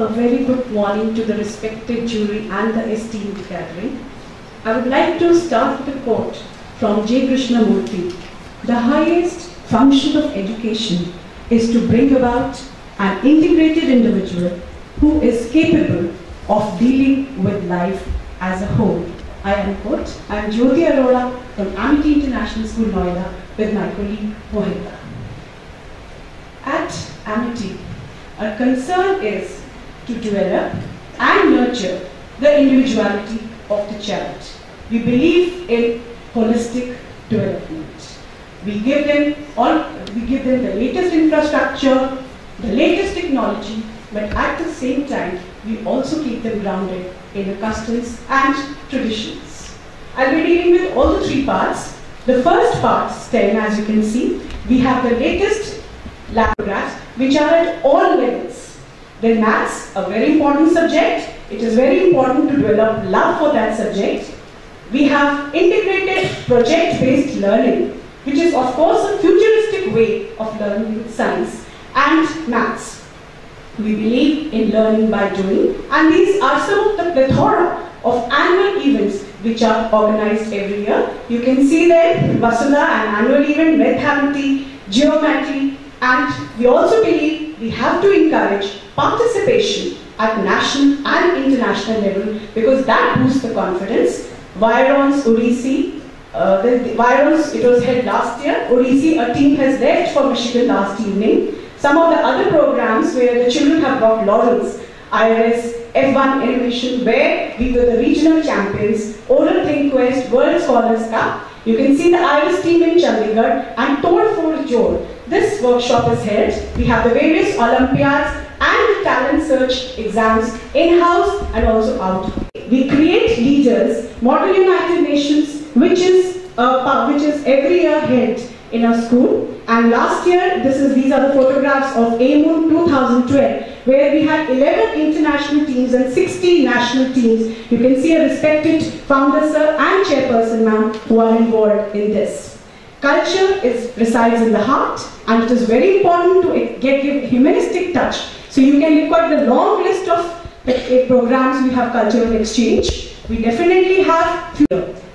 a very good morning to the respected jury and the esteemed gathering. I would like to start with a quote from J. Krishnamurti. The highest function of education is to bring about an integrated individual who is capable of dealing with life as a whole. I am quote, I am Jyoti Arora from Amity International School, Noida with my colleague Mohita. At Amity, our concern is to develop and nurture the individuality of the child. We believe in holistic development. We give them all, we give them the latest infrastructure, the latest technology, but at the same time, we also keep them grounded in the customs and traditions. I'll be dealing with all the three parts. The first part, STEM, as you can see, we have the latest lab programs, which are at all levels. Then maths, a very important subject. It is very important to develop love for that subject. We have integrated project-based learning, which is of course a futuristic way of learning science and maths. We believe in learning by doing, and these are some of the plethora of annual events which are organized every year. You can see there Vasudha, an annual event, mathematics, geometry, and we also believe we have to encourage participation at national and international level because that boosts the confidence. Virons, Odyssey, uh, the, Virons, it was held last year. Odyssey, a team has left for Michigan last evening. Some of the other programs where the children have got laurels, IRS, F1 Animation, where we were the regional champions, Oracle ThinkQuest, World Scholars Cup. You can see the IRS team in Chandigarh and Told for Jor. This workshop is held. We have the various Olympiads and talent search exams in-house and also out. We create leaders, Model United Nations, which is, uh, which is every year held in our school. And last year, this is these are the photographs of AMOON 2012, where we had 11 international teams and 60 national teams. You can see a respected founder sir and chairperson ma'am who are involved in this. Culture is resides in the heart, and it is very important to get a humanistic touch. So you can look at the long list of programs we have cultural exchange. We definitely have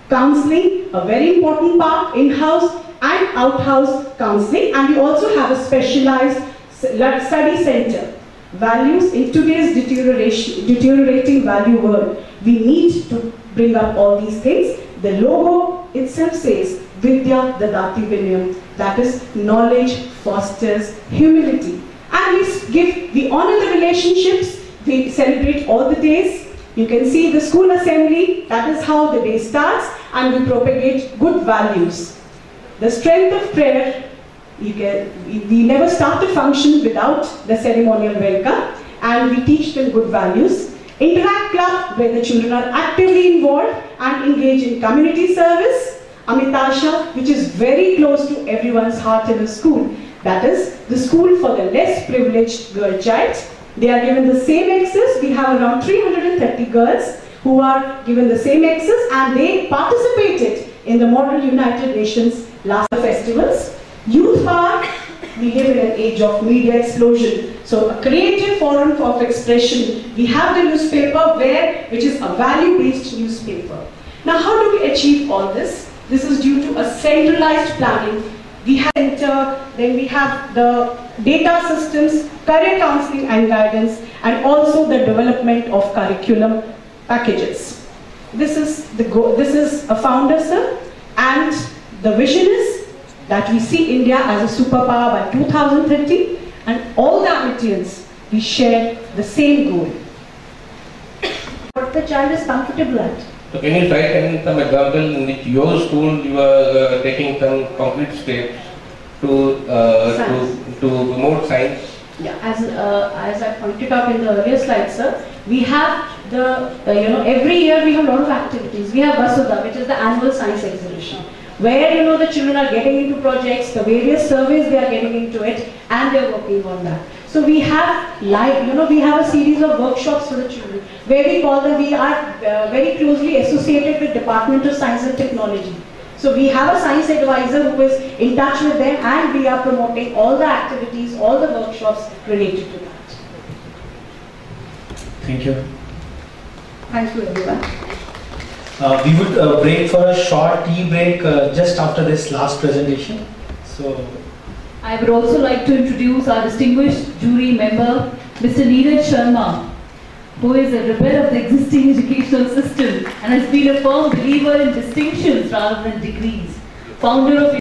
counseling, a very important part in-house and outhouse counseling and we also have a specialized study center. Values in today's deterioration, deteriorating value world, we need to bring up all these things. The logo itself says Vidya Dadati Vinayam, that is knowledge fosters humility. And we give, we honor the relationships, we celebrate all the days. You can see the school assembly, that is how the day starts, and we propagate good values. The strength of prayer, can, we never start a function without the ceremonial welcome and we teach them good values. Interact Club, where the children are actively involved and engage in community service. Amitasha, which is very close to everyone's heart in the school. That is the school for the less privileged girl child. They are given the same access. We have around 330 girls who are given the same access and they participated in the Model United Nations last festivals. Youth Park, we live in an age of media explosion. So a creative forum of expression. We have the newspaper where, which is a value-based newspaper. Now how do we achieve all this? This is due to a centralized planning. We have center, then we have the data systems, career counseling and guidance, and also the development of curriculum packages. This is the this is a founder, sir, and the vision is that we see India as a superpower by 2030 and all the Amitians, we share the same goal. What the child is comfortable at. So can you cite any some example in which your school you are uh, taking some concrete steps to, uh, to, to promote science? Yeah, as, uh, as I pointed out in the earlier slide, sir, we have the, uh, you know, every year we have a lot of activities. We have Vasudha, which is the annual science exhibition where you know the children are getting into projects, the various surveys they are getting into it, and they're working on that. So we have live, you know, we have a series of workshops for the children where we call them, we are uh, very closely associated with Department of Science and Technology. So we have a science advisor who is in touch with them and we are promoting all the activities, all the workshops related to that. Thank you. Thank you everyone. Uh, we would uh, break for a short tea break uh, just after this last presentation. So, I would also like to introduce our distinguished jury member, Mr. Neeraj Sharma, who is a rebel of the existing educational system and has been a firm believer in distinctions rather than degrees. Founder of